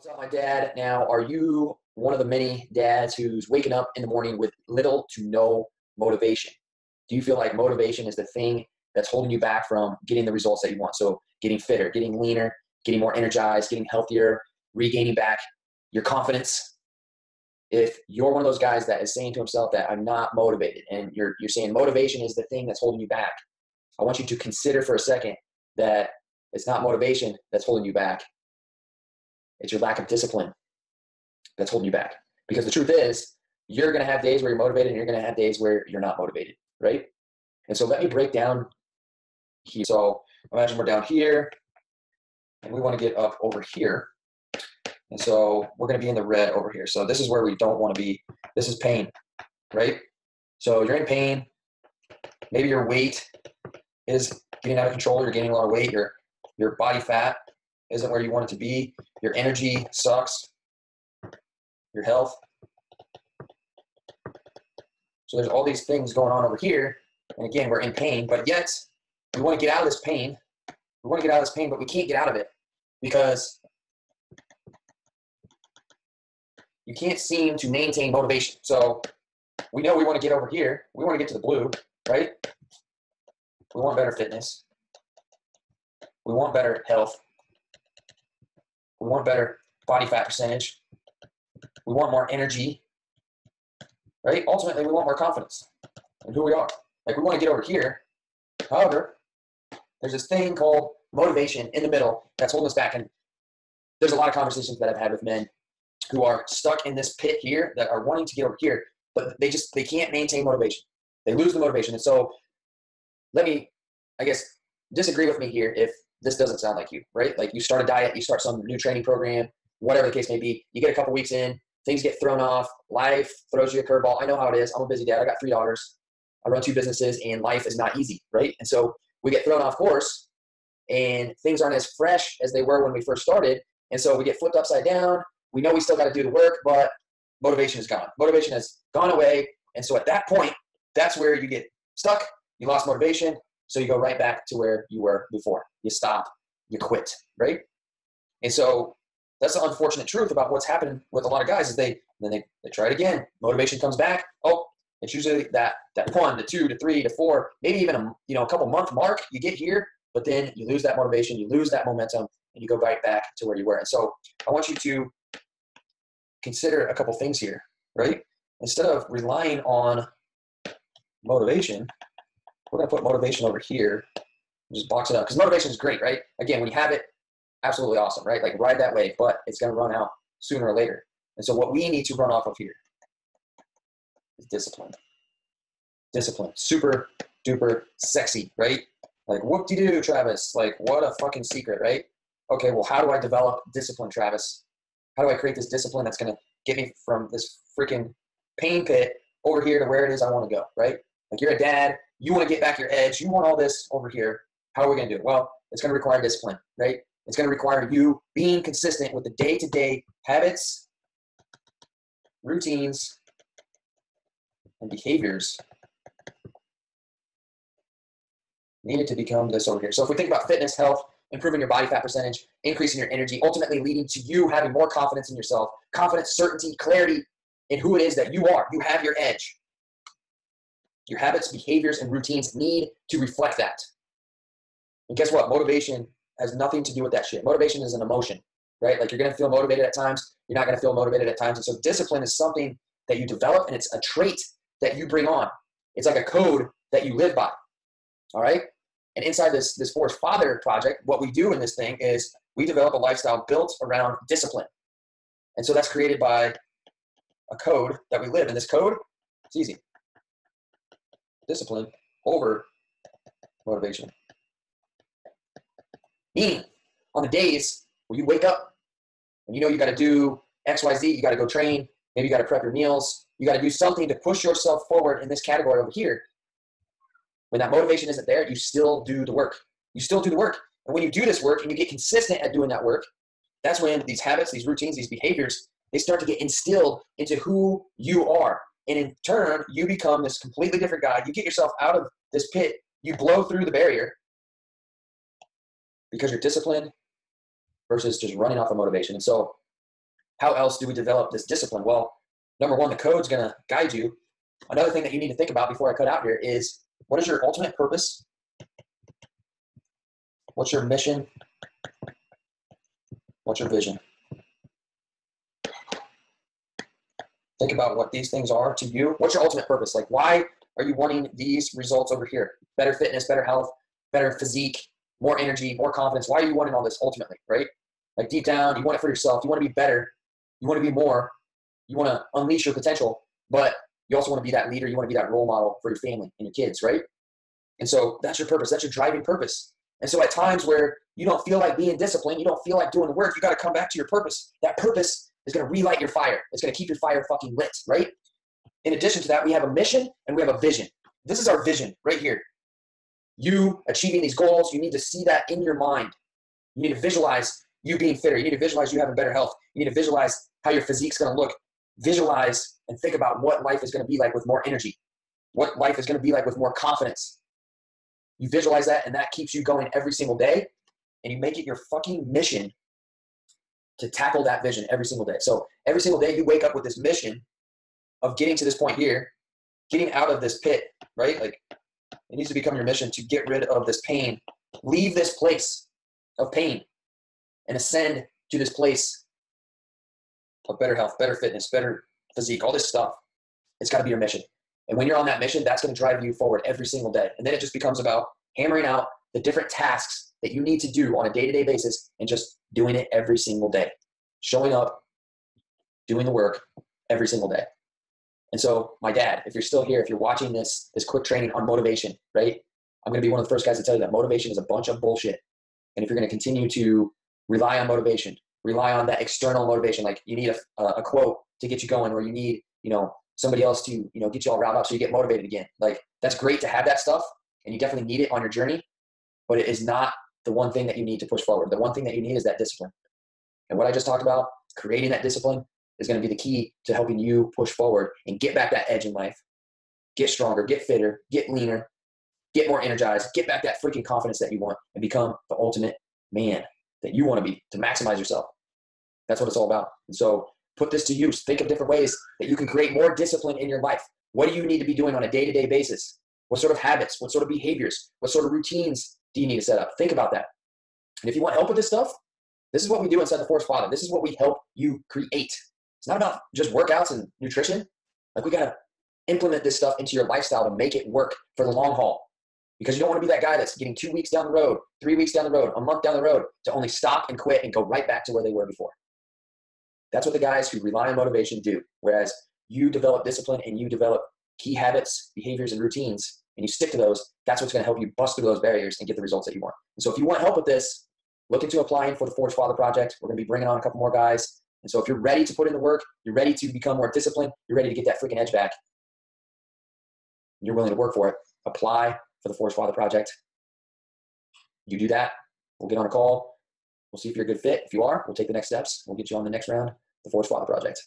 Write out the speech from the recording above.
What's up, my dad? Now, are you one of the many dads who's waking up in the morning with little to no motivation? Do you feel like motivation is the thing that's holding you back from getting the results that you want? So, getting fitter, getting leaner, getting more energized, getting healthier, regaining back your confidence. If you're one of those guys that is saying to himself that I'm not motivated, and you're, you're saying motivation is the thing that's holding you back, I want you to consider for a second that it's not motivation that's holding you back. It's your lack of discipline that's holding you back. Because the truth is, you're going to have days where you're motivated and you're going to have days where you're not motivated, right? And so let me break down here. So imagine we're down here and we want to get up over here. And so we're going to be in the red over here. So this is where we don't want to be. This is pain, right? So you're in pain. Maybe your weight is getting out of control. You're gaining a lot of weight. Your your body fat isn't where you want it to be. Your energy sucks. Your health. So there's all these things going on over here. And again, we're in pain, but yet we want to get out of this pain. We want to get out of this pain, but we can't get out of it because you can't seem to maintain motivation. So we know we want to get over here. We want to get to the blue, right? We want better fitness. We want better health. We want better body fat percentage. We want more energy. Right? Ultimately, we want more confidence in who we are. Like we want to get over here. However, there's this thing called motivation in the middle that's holding us back. And there's a lot of conversations that I've had with men who are stuck in this pit here that are wanting to get over here, but they just they can't maintain motivation. They lose the motivation. And so let me, I guess, disagree with me here if this doesn't sound like you, right? Like you start a diet, you start some new training program, whatever the case may be. You get a couple weeks in, things get thrown off, life throws you a curveball. I know how it is. I'm a busy dad. I got three daughters. I run two businesses, and life is not easy, right? And so we get thrown off course, and things aren't as fresh as they were when we first started. And so we get flipped upside down. We know we still got to do the work, but motivation is gone. Motivation has gone away. And so at that point, that's where you get stuck. You lost motivation. So you go right back to where you were before. You stop, you quit, right? And so that's the unfortunate truth about what's happening with a lot of guys is they then they, they try it again. Motivation comes back. Oh, it's usually that that one, the two, to three, to four, maybe even a you know a couple month mark. You get here, but then you lose that motivation, you lose that momentum, and you go right back to where you were. And so I want you to consider a couple things here, right? Instead of relying on motivation, we're going to put motivation over here just box it up because motivation is great, right? Again, when you have it, absolutely awesome, right? Like ride that wave, but it's going to run out sooner or later. And so what we need to run off of here is discipline. Discipline. Super duper sexy, right? Like whoop de doo, Travis. Like what a fucking secret, right? Okay, well, how do I develop discipline, Travis? How do I create this discipline that's going to get me from this freaking pain pit over here to where it is I want to go, right? Like you're a dad, you want to get back your edge, you want all this over here. How are we going to do it? Well, it's going to require discipline, right? It's going to require you being consistent with the day to day habits, routines, and behaviors needed to become this over here. So if we think about fitness, health, improving your body fat percentage, increasing your energy, ultimately leading to you having more confidence in yourself, confidence, certainty, clarity in who it is that you are. You have your edge. Your habits, behaviors, and routines need to reflect that. And guess what? Motivation has nothing to do with that shit. Motivation is an emotion, right? Like you're going to feel motivated at times, you're not going to feel motivated at times. And so discipline is something that you develop and it's a trait that you bring on. It's like a code that you live by. All right? And inside this this Forged Father project, what we do in this thing is we develop a lifestyle built around discipline. And so that's created by a code that we live. in. this code, it's easy discipline over motivation. Meaning, on the days where you wake up and you know you got to do X, Y, Z, you got to go train, maybe you got to prep your meals, you got to do something to push yourself forward in this category over here. When that motivation isn't there, you still do the work. You still do the work. And when you do this work and you get consistent at doing that work, that's when these habits, these routines, these behaviors, they start to get instilled into who you are. And in turn, you become this completely different guy. You get yourself out of this pit, you blow through the barrier because you're disciplined versus just running off of motivation. And so how else do we develop this discipline? Well, number one, the code's going to guide you. Another thing that you need to think about before I cut out here is what is your ultimate purpose? What's your mission? What's your vision? Think about what these things are to you. What's your ultimate purpose? Like, why are you wanting these results over here? Better fitness, better health, better physique, more energy, more confidence. Why are you wanting all this ultimately, right? Like deep down, you want it for yourself. You want to be better. You want to be more. You want to unleash your potential, but you also want to be that leader. You want to be that role model for your family and your kids, right? And so that's your purpose. That's your driving purpose. And so at times where you don't feel like being disciplined, you don't feel like doing the work, you got to come back to your purpose. That purpose is going to relight your fire. It's going to keep your fire fucking lit, right? In addition to that, we have a mission and we have a vision. This is our vision right here. You achieving these goals, you need to see that in your mind. You need to visualize you being fitter. You need to visualize you having better health. You need to visualize how your physique's going to look. Visualize and think about what life is going to be like with more energy, what life is going to be like with more confidence. You visualize that, and that keeps you going every single day. And you make it your fucking mission to tackle that vision every single day. So every single day you wake up with this mission of getting to this point here, getting out of this pit, right? Like it needs to become your mission to get rid of this pain, leave this place of pain, and ascend to this place of better health, better fitness, better physique, all this stuff. It's got to be your mission. And when you're on that mission, that's going to drive you forward every single day. And then it just becomes about hammering out the different tasks that you need to do on a day to day basis and just doing it every single day. Showing up, doing the work every single day. And so, my dad, if you're still here, if you're watching this, this quick training on motivation, right? I'm going to be one of the first guys to tell you that motivation is a bunch of bullshit. And if you're going to continue to rely on motivation, rely on that external motivation, like you need a, a quote to get you going, or you need, you know, somebody else to you know get you all riled up so you get motivated again. Like that's great to have that stuff, and you definitely need it on your journey, but it is not the one thing that you need to push forward. The one thing that you need is that discipline. And what I just talked about, creating that discipline, is going to be the key to helping you push forward and get back that edge in life. Get stronger, get fitter, get leaner, get more energized, get back that freaking confidence that you want, and become the ultimate man that you want to be to maximize yourself. That's what it's all about. And so put this to use. Think of different ways that you can create more discipline in your life. What do you need to be doing on a day to day basis? What sort of habits? What sort of behaviors? What sort of routines do you need to set up? Think about that. And if you want help with this stuff, this is what we do inside the Forged Father. This is what we help you create. It's not about just workouts and nutrition. Like we got to implement this stuff into your lifestyle to make it work for the long haul. Because you don't want to be that guy that's getting two weeks down the road, three weeks down the road, a month down the road to only stop and quit and go right back to where they were before. That's what the guys who rely on motivation do. Whereas you develop discipline and you develop key habits, behaviors, and routines, and you stick to those, that's what's going to help you bust through those barriers and get the results that you want. And so if you want help with this, look into applying for the Forged Father Project. We're going to be bringing on a couple more guys. And so if you're ready to put in the work, you're ready to become more disciplined, you're ready to get that freaking edge back, you're willing to work for it, apply for the Forged Father Project. You do that, we'll get on a call, We'll see if you're a good fit. If you are, we'll take the next steps. We'll get you on the next round, the Forged Father Project.